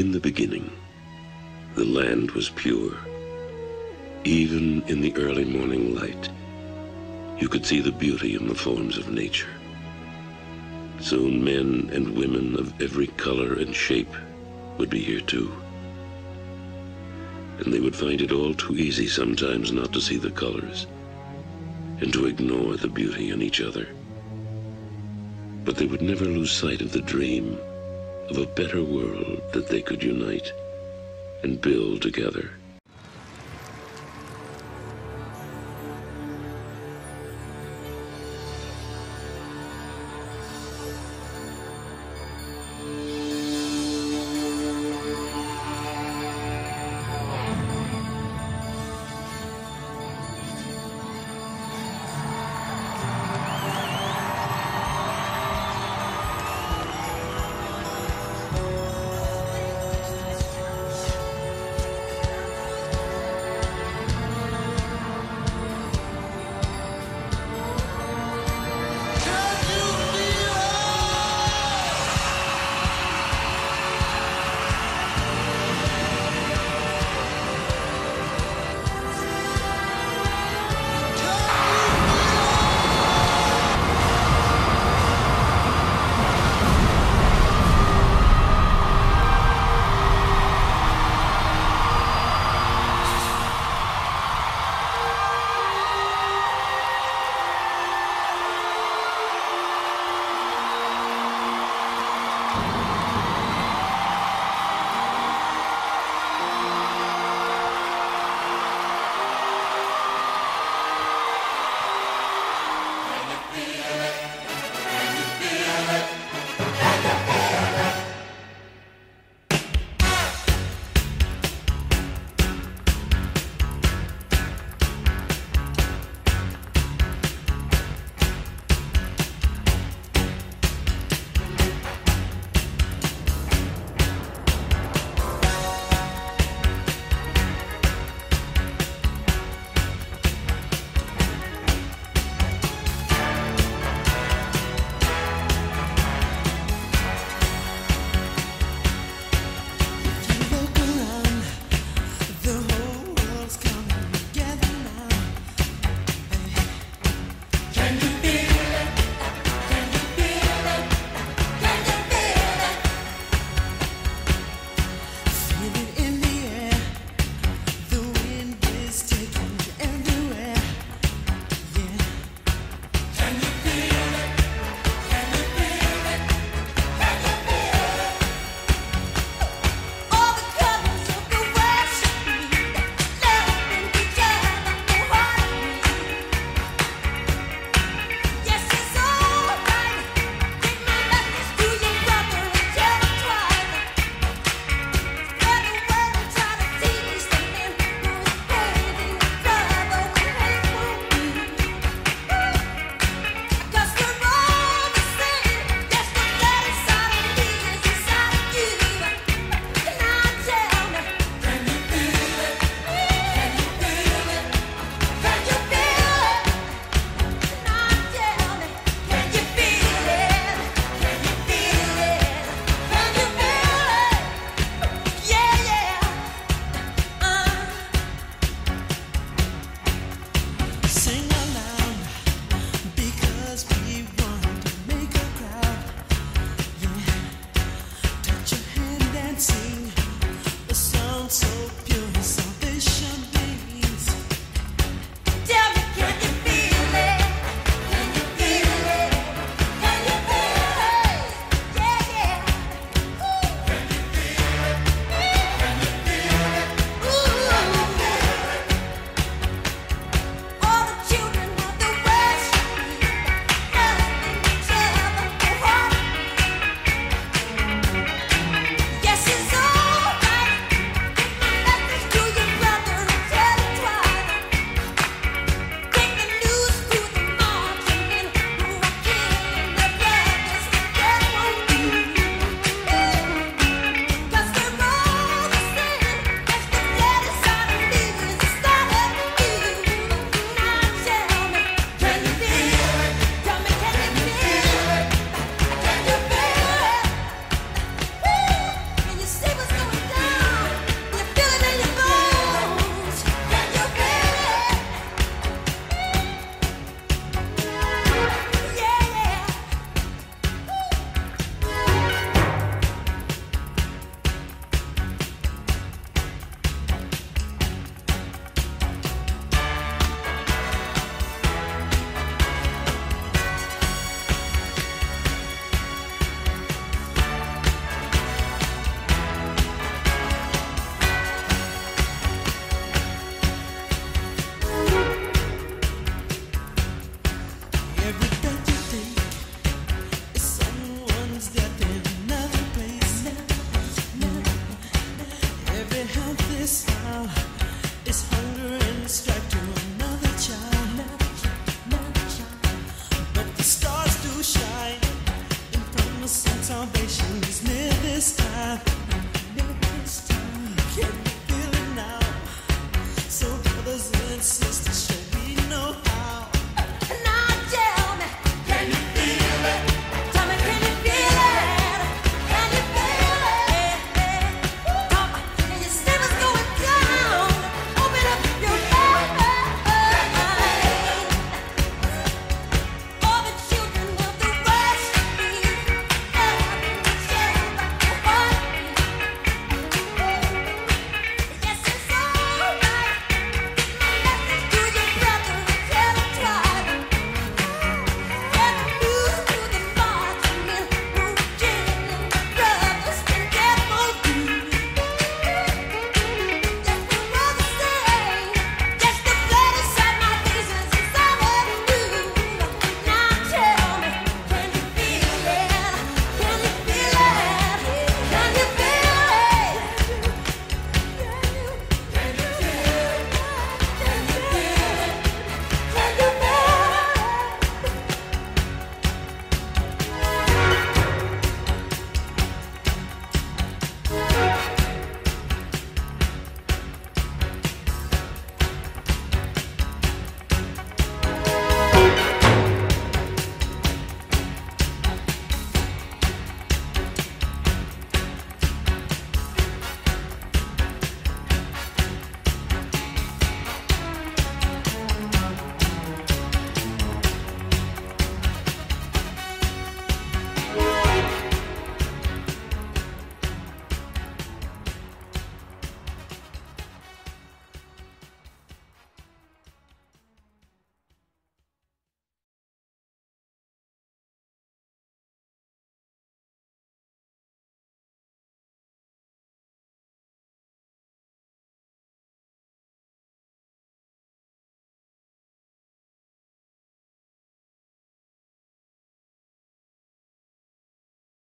In the beginning, the land was pure. Even in the early morning light, you could see the beauty in the forms of nature. Soon men and women of every color and shape would be here too. And they would find it all too easy sometimes not to see the colors and to ignore the beauty in each other. But they would never lose sight of the dream of a better world that they could unite and build together.